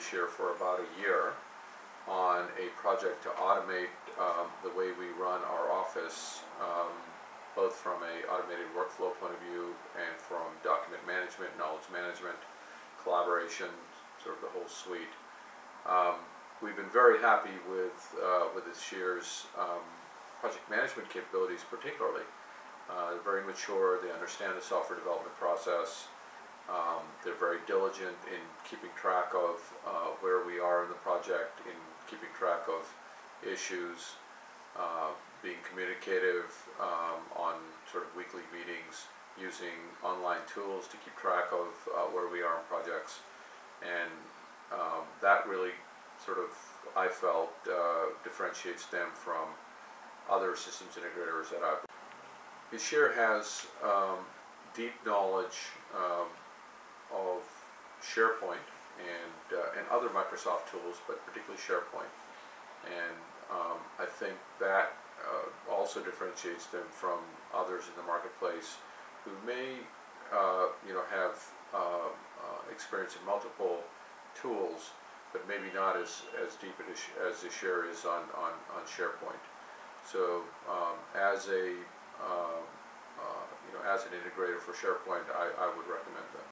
this year for about a year on a project to automate um, the way we run our office, um, both from a automated workflow point of view and from document management, knowledge management, collaboration, sort of the whole suite. Um, we've been very happy with, uh, with ISHIR's, um, project management capabilities particularly. Uh, they're very mature, they understand the software development process. Um, they're very diligent in keeping track of, uh, where we are in the project, in keeping track of issues, uh, being communicative, um, on sort of weekly meetings, using online tools to keep track of, uh, where we are in projects. And, um, that really sort of, I felt, uh, differentiates them from other systems integrators that I've. ISHIR has, um, deep knowledge, um, SharePoint and, uh, and other Microsoft tools, but particularly SharePoint. And, um, I think that, uh, also differentiates them from others in the marketplace who may, uh, you know, have, uh, uh, experience in multiple tools, but maybe not as, as deep as, as the share is on, on, on SharePoint. So, um, as a, um, uh, you know, as an integrator for SharePoint, I, I would recommend them.